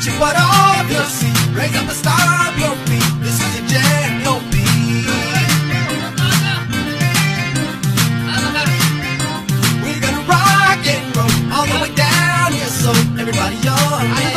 Let you put off your seat Raise up and stop your feet. This is a jam, no beat. We're gonna rock and roll All the way down your soul. Everybody on